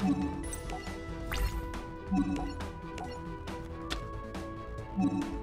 Thank you.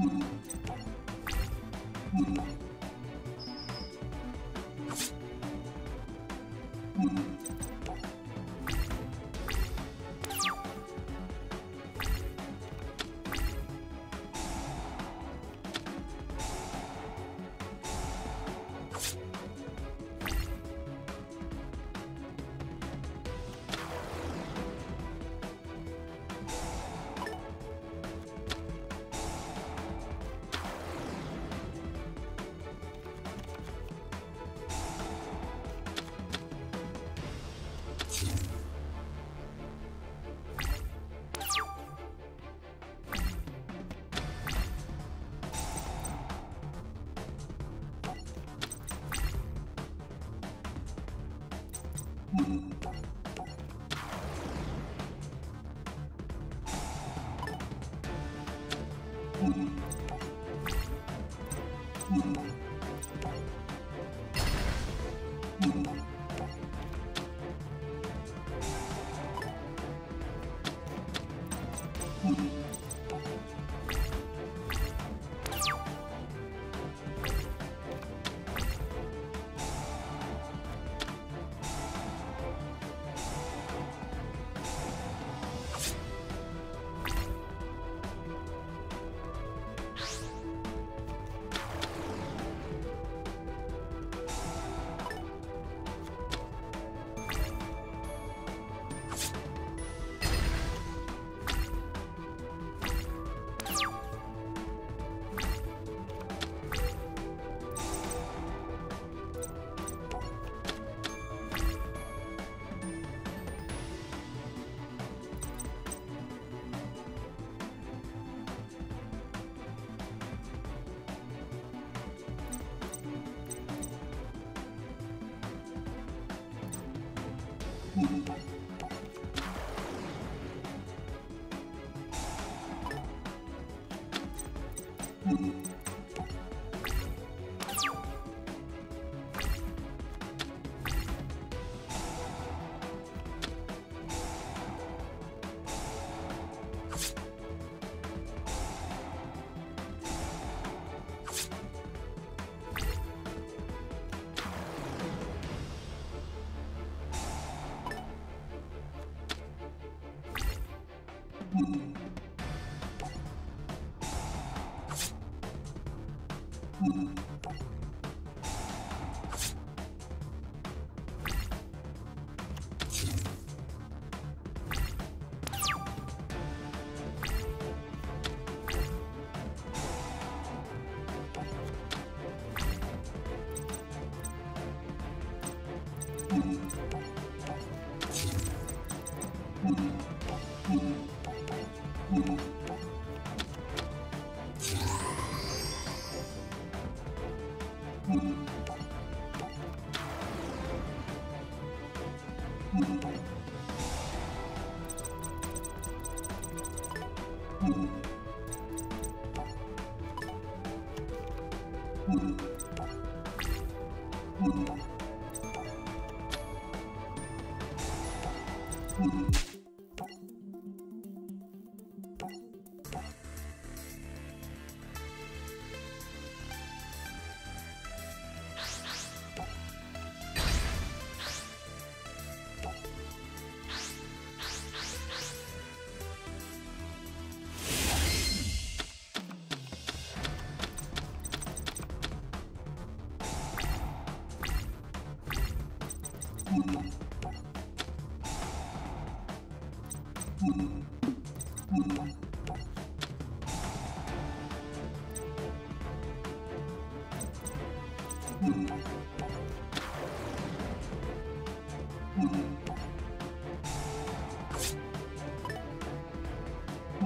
Thank you.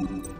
Mm-hmm.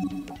Mm-hmm.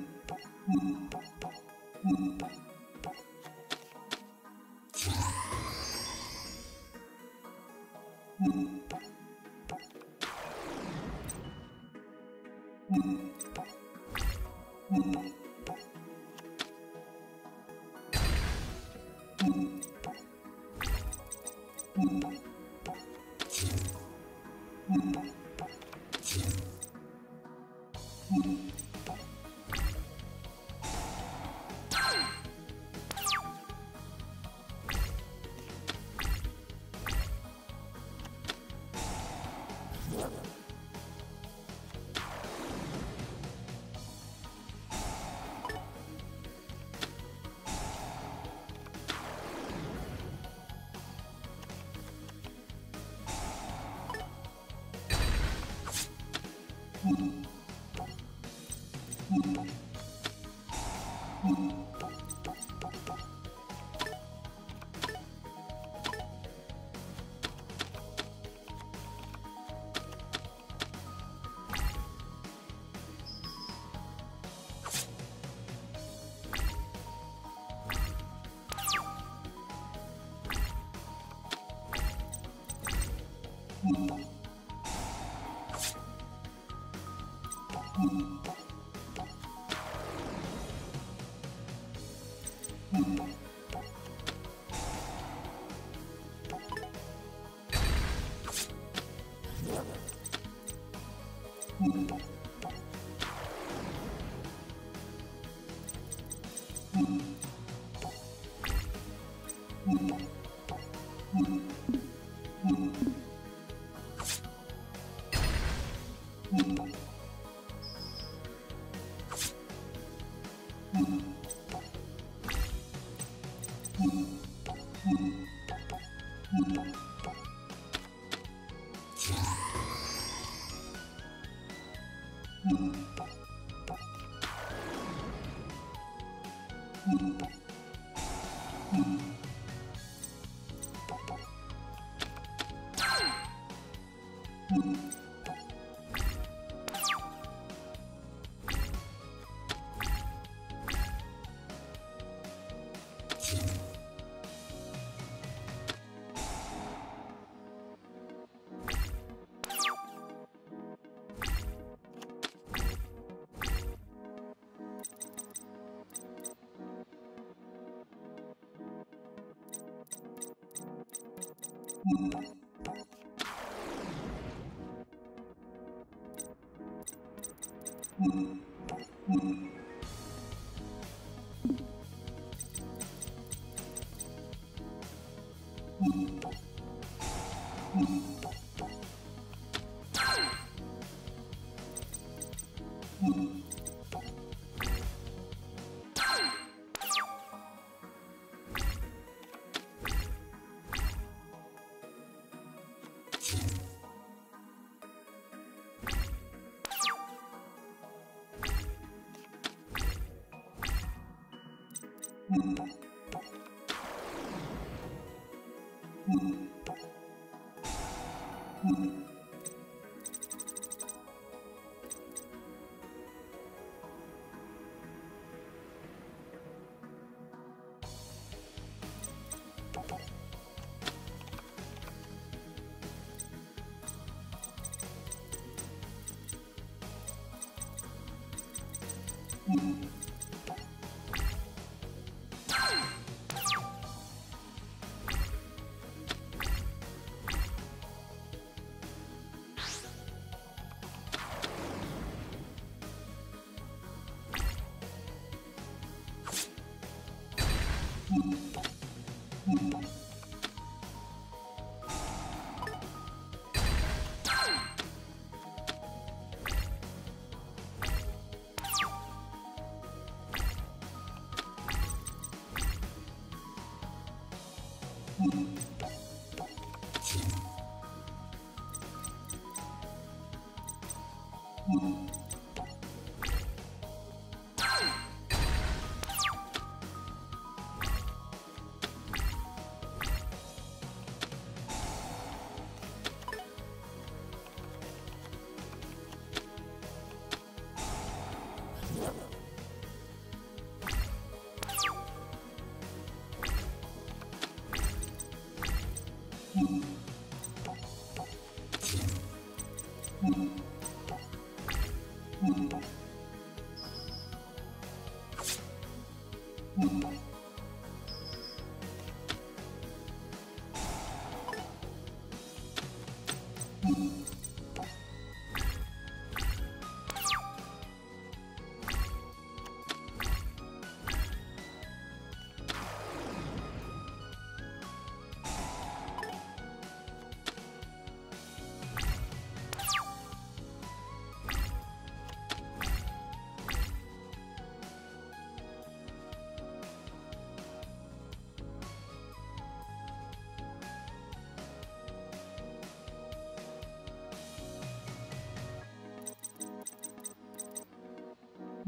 Thank you. Thank mm -hmm. you. Mm-hmm. Mm-hmm.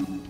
Mm-hmm.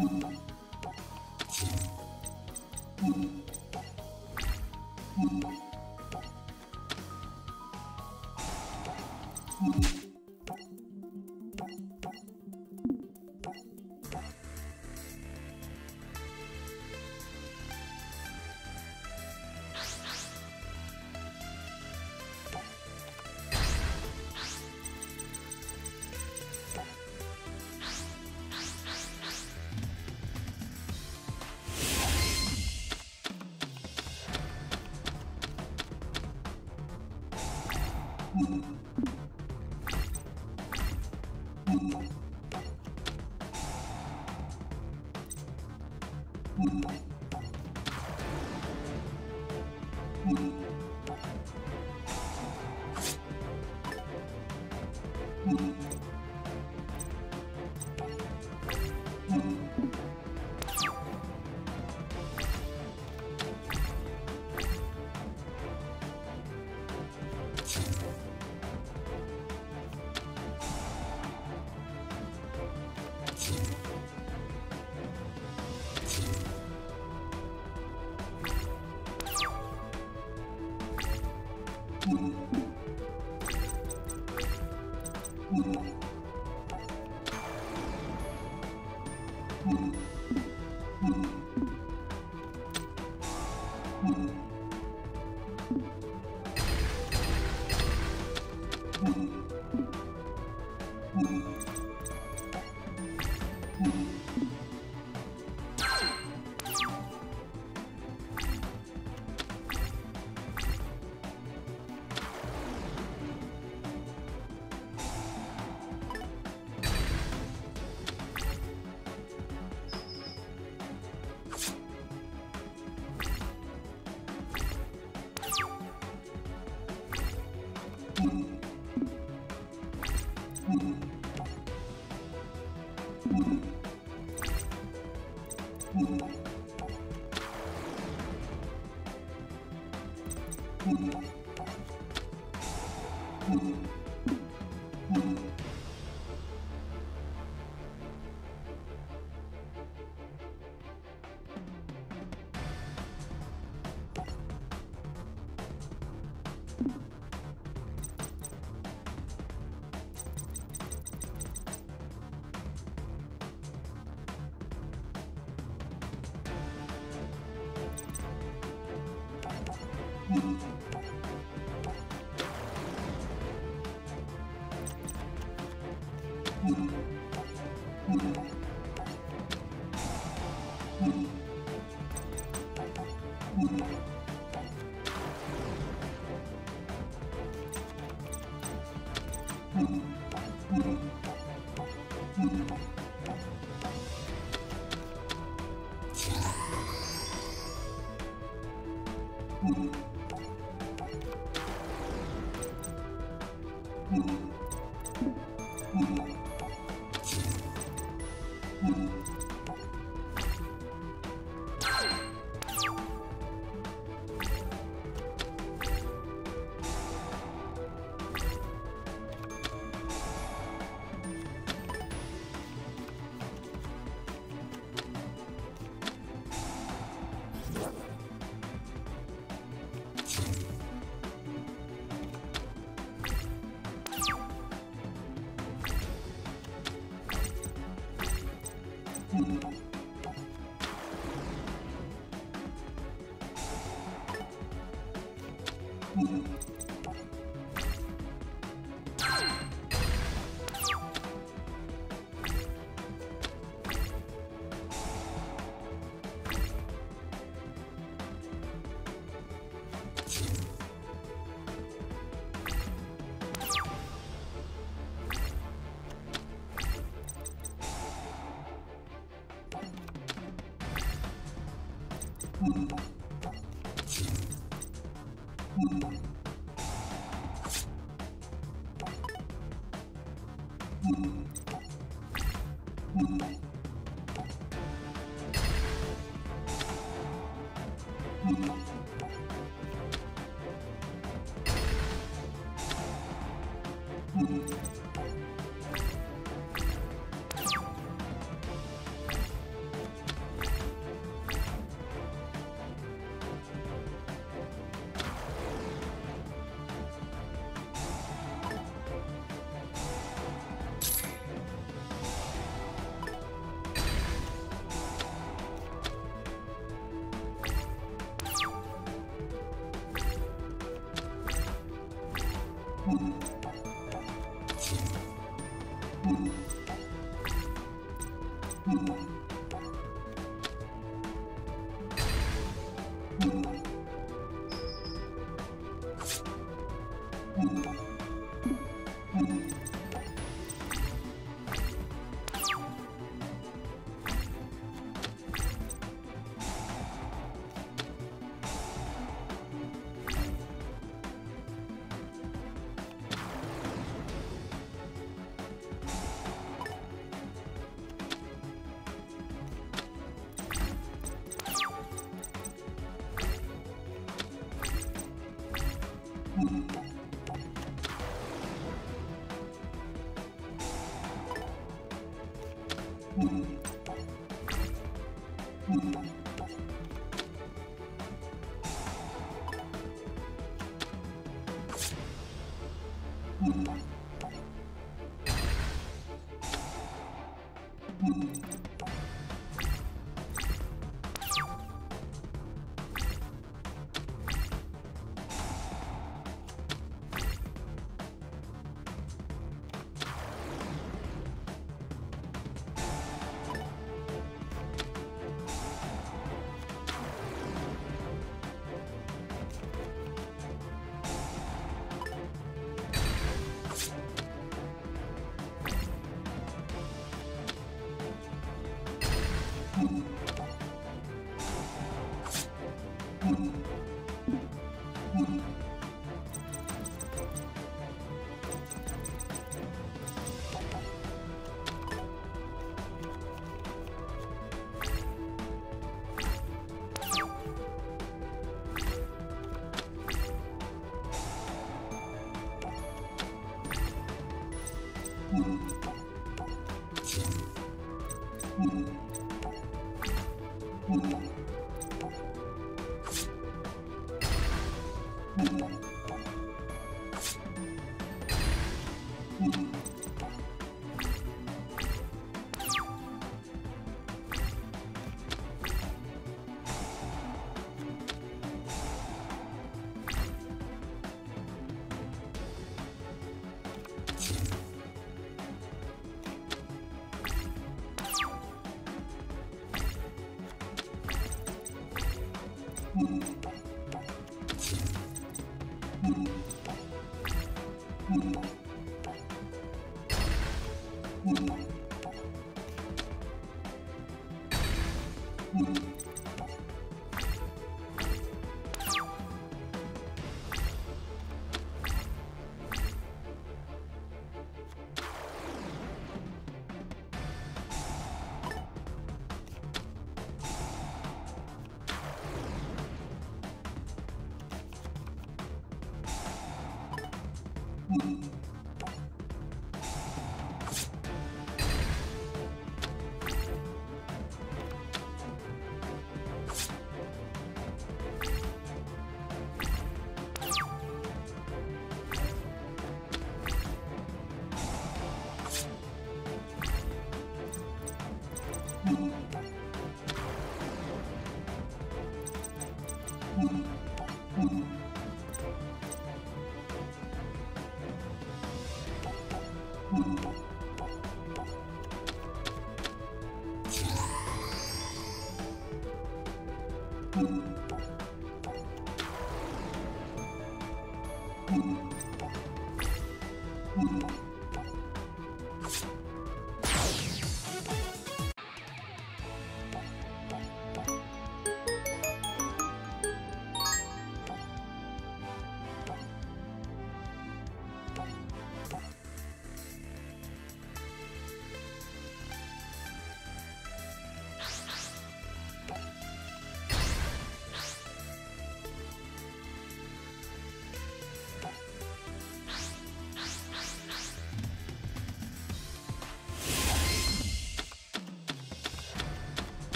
Thank you. Thank you. Thank you.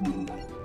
Mm-hmm.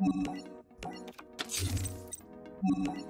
Thank you.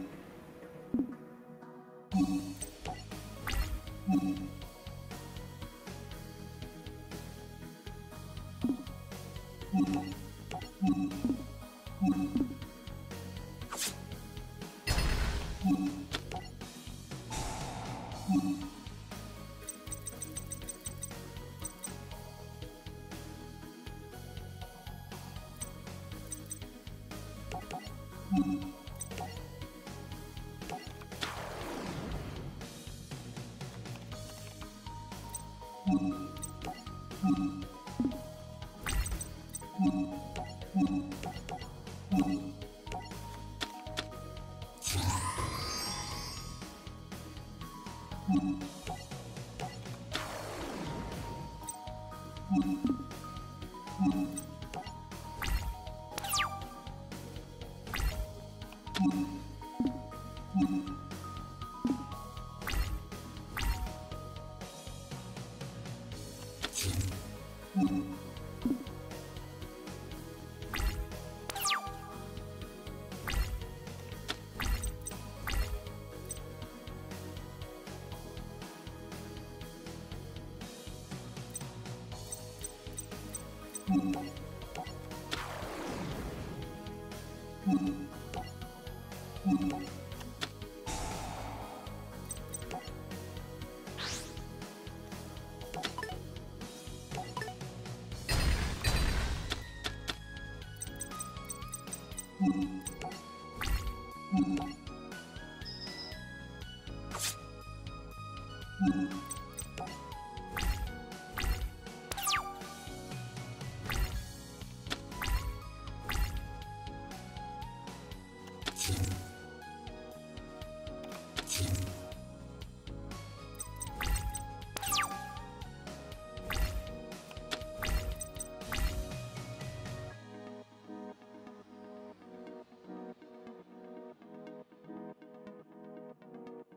うん。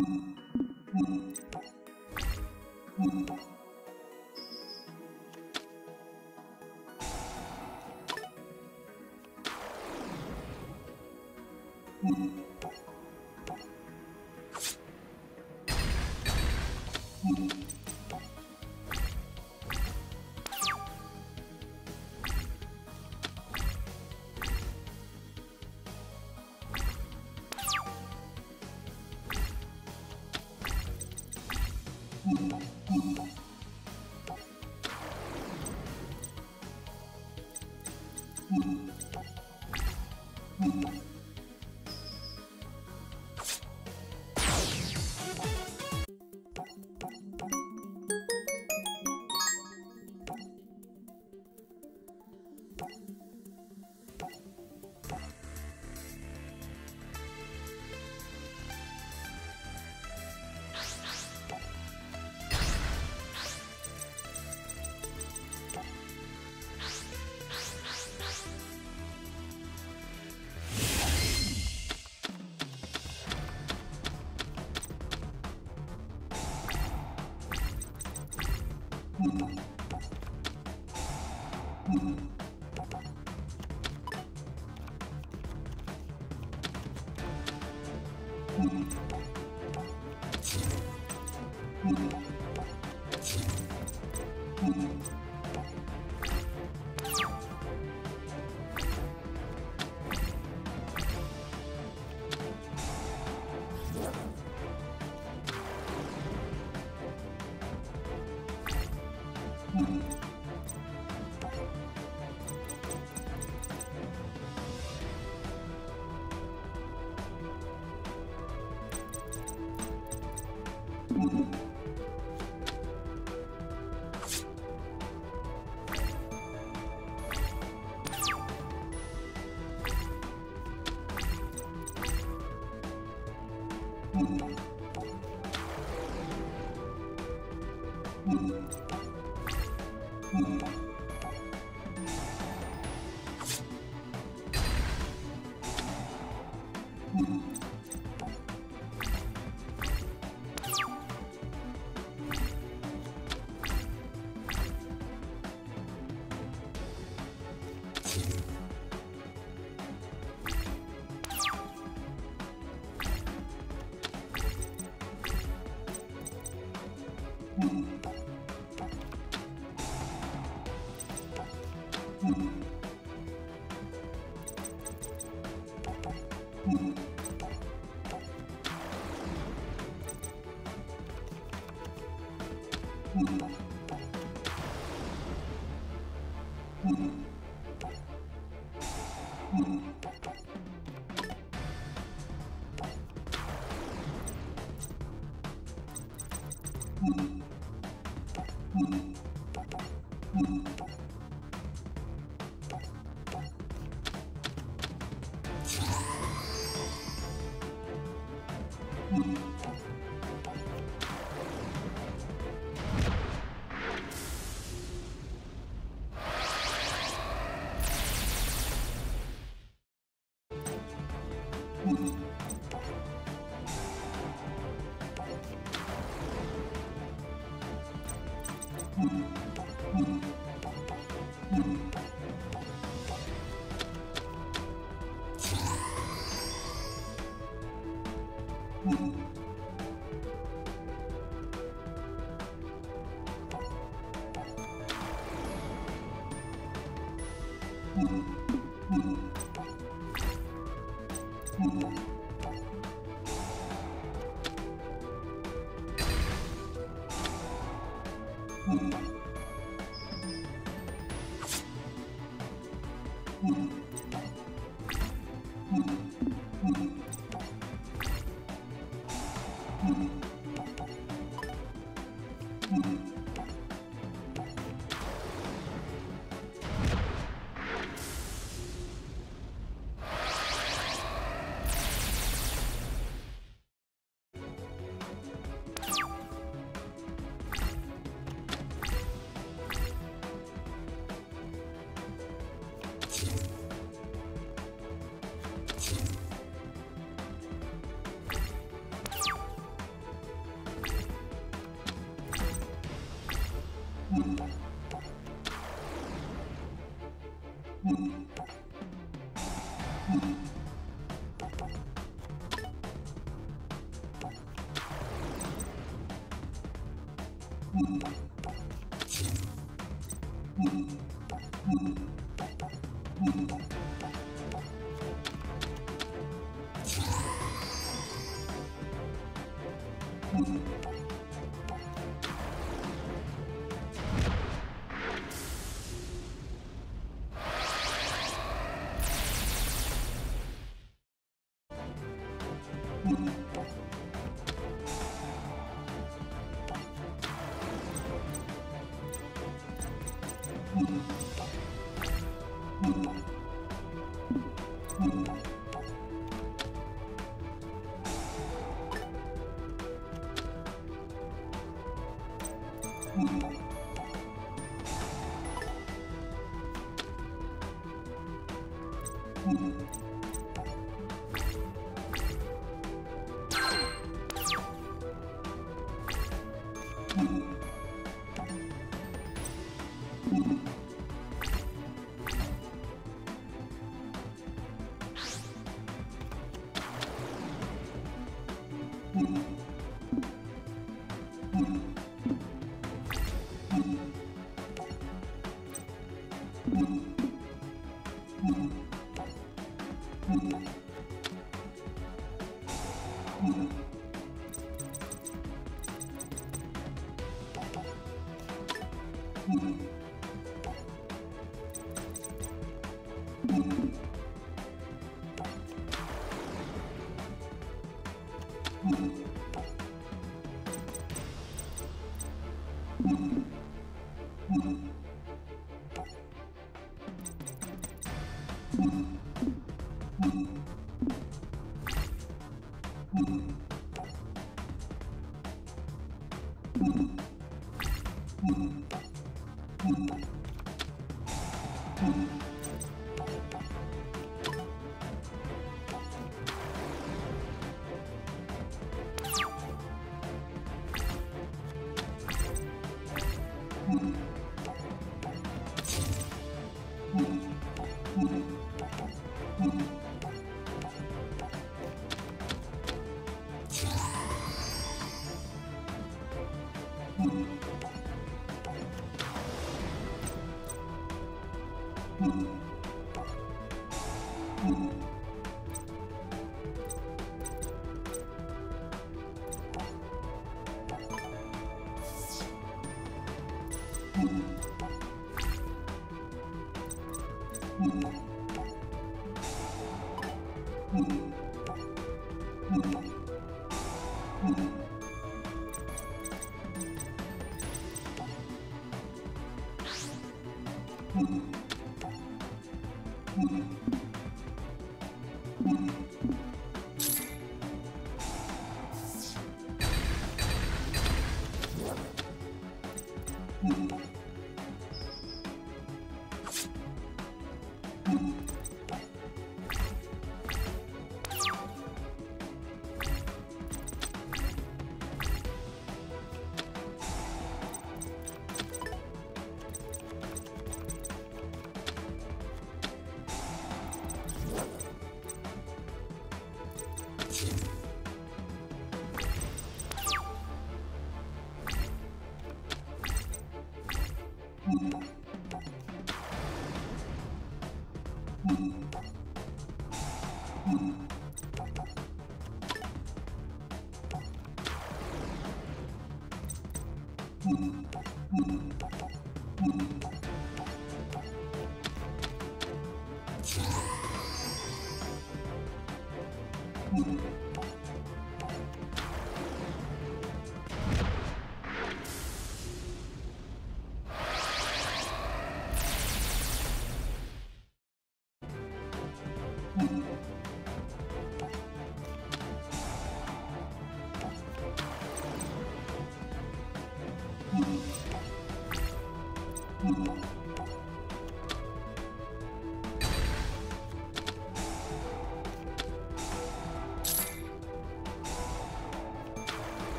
Mm-hmm.